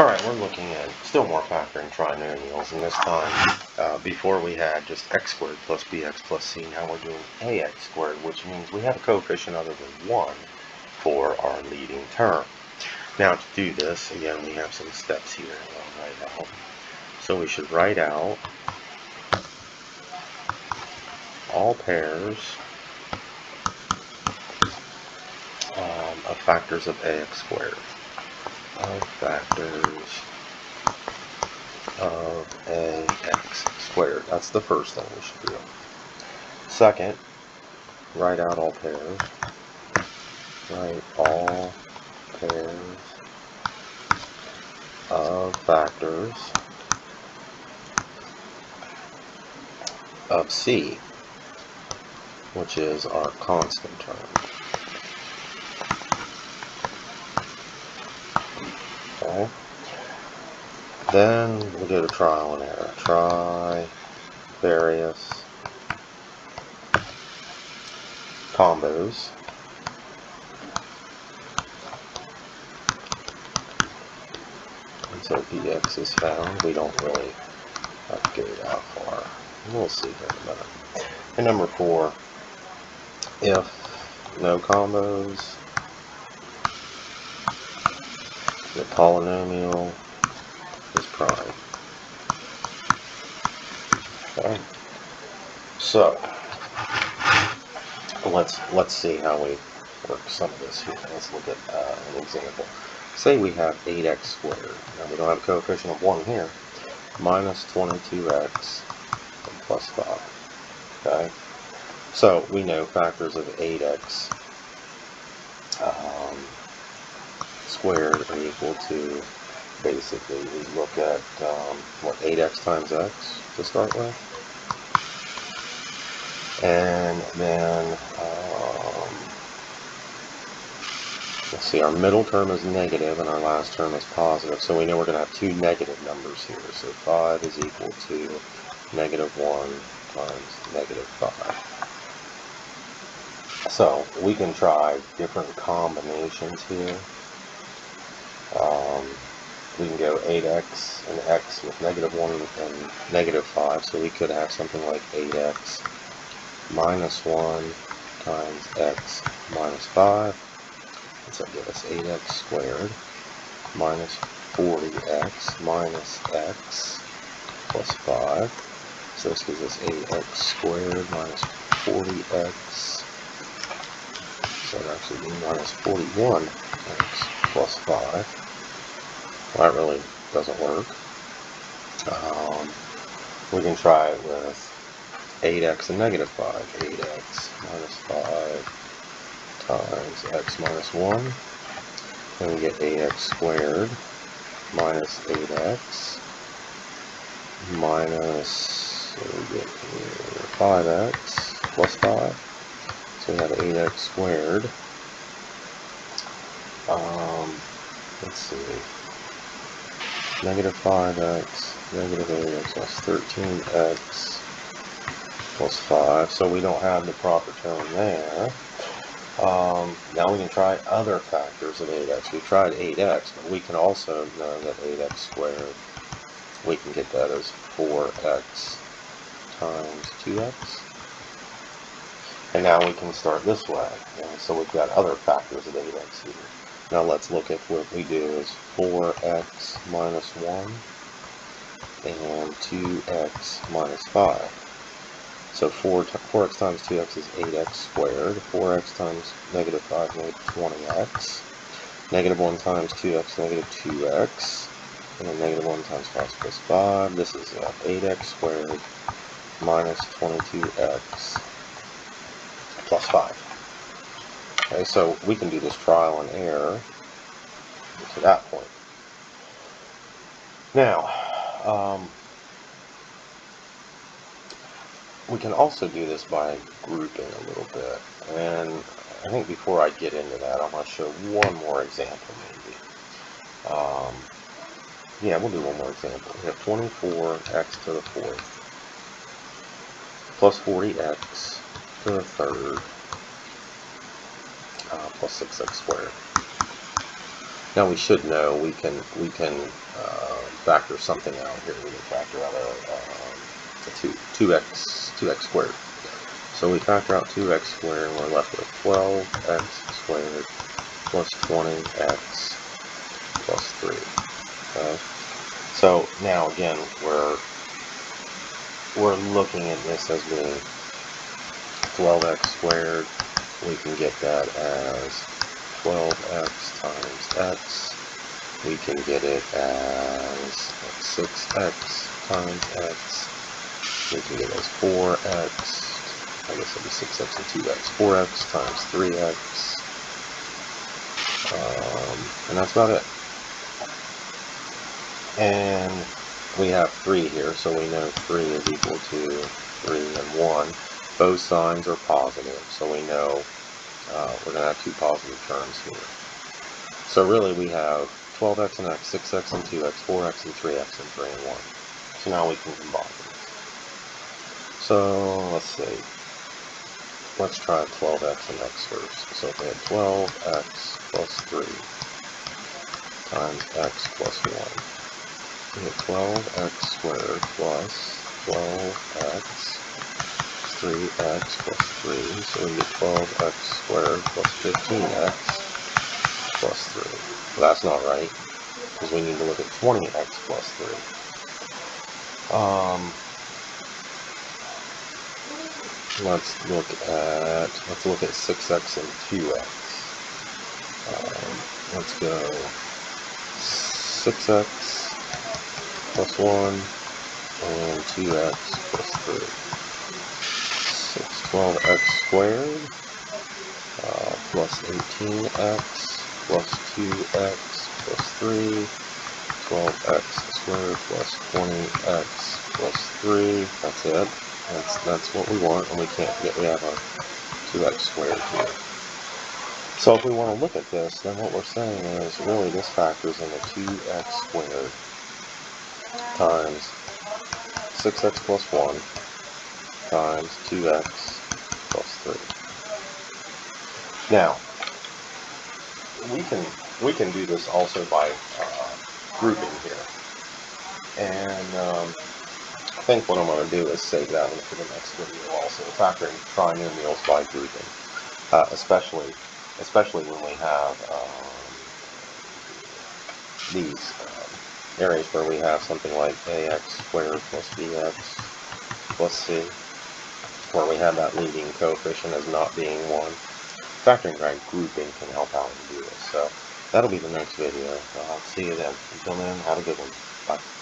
Alright, we're looking at still more factoring trinomials, and this time, uh, before we had just x squared plus bx plus c, now we're doing ax squared, which means we have a coefficient other than 1 for our leading term. Now to do this, again, we have some steps here I'll write out. So we should write out all pairs um, of factors of ax squared of factors of ax squared. That's the first thing we should do. Second, write out all pairs. Write all pairs of factors of c, which is our constant term. Then we'll go to trial and error. Try various combos. Until bx is found. We don't really have to far. We'll see here in a minute. And number four, if no combos, the polynomial is prime. Okay. So let's let's see how we work some of this here. Let's look at uh, an example. Say we have 8x squared. Now we don't have a coefficient of 1 here. Minus 22x plus 5. Okay. So we know factors of 8x um, squared are equal to, basically, we look at, um, what, 8x times x to start with. And then, um, let's see, our middle term is negative and our last term is positive. So we know we're going to have two negative numbers here. So 5 is equal to negative 1 times negative 5. So we can try different combinations here. We can go 8x and x with negative 1 and negative 5, so we could have something like 8x minus 1 times x minus 5. Does that give us 8x squared minus 40x minus x plus 5. So this gives us 8x squared minus 40x. So it actually be minus 41x plus 5. Well, that really doesn't work. Um, we can try it with 8x and negative 5. 8x minus 5 times x minus 1. Then we get 8x squared minus 8x minus, we get 5x plus 5. So we have 8x squared um, let's see. Negative 5x, negative 8x, 13x plus 5. So we don't have the proper term there. Um, now we can try other factors of 8x. We tried 8x, but we can also know that 8x squared, we can get that as 4x times 2x. And now we can start this way. And so we've got other factors of 8x here. Now let's look at what we do is 4x minus 1 and 2x minus 5. So 4 4x times 2x is 8x squared. 4x times negative 5 is 20x. Negative 1 times 2x, negative 2x. And then negative 1 times 5 plus 5. This is uh, 8x squared minus 22x plus 5. Okay, so we can do this trial and error to that point. Now, um, we can also do this by grouping a little bit. And I think before I get into that, I want to show one more example maybe. Um, yeah, we'll do one more example. We have 24x to the fourth plus 40x to the third uh, plus 6x squared. Now we should know we can we can uh, factor something out here. We can factor out a, um, a two two x two x squared. So we factor out two x squared, and we're left with 12x squared plus 20x plus 3. Okay. So now again, we're we're looking at this as being 12x squared. We can get that as 12x times x. We can get it as 6x times x. We can get it as 4x. I guess it'll be 6x and 2x. 4x times 3x. Um, and that's about it. And we have 3 here, so we know 3 is equal to 3 and 1. Both signs are positive, so we know uh, we're going to have two positive terms here. So really we have 12x and x, 6x and 2x, 4x and 3x, and 3 and 1. So now we can combine these. So let's see. Let's try 12x and x first. So if we had 12x plus 3 times x plus 1 we get 12x squared plus 12x 3x plus 3, so we get 12x squared plus 15x plus 3. Well, that's not right, because we need to look at 20x plus 3. Um, let's look at, let's look at 6x and 2x. Um, let's go 6x plus 1 and 2x plus 3. 6, 12x squared uh, plus 18x plus 2x plus 3. 12x squared plus 20x plus 3. That's it. That's, that's what we want, and we can't forget we have our 2x squared here. So if we want to look at this, then what we're saying is really this factors into 2x squared times 6x plus 1 times 2x plus 3. Now, we can we can do this also by uh, grouping here. And um, I think what I'm going to do is save that one for the next video also, factoring trinomials by grouping, uh, especially especially when we have um, these areas where we have something like ax squared plus bx plus c, where we have that leading coefficient as not being 1. Factoring by grouping can help out and do this. So that'll be the next video. I'll see you then. Until then, have a good one. Bye.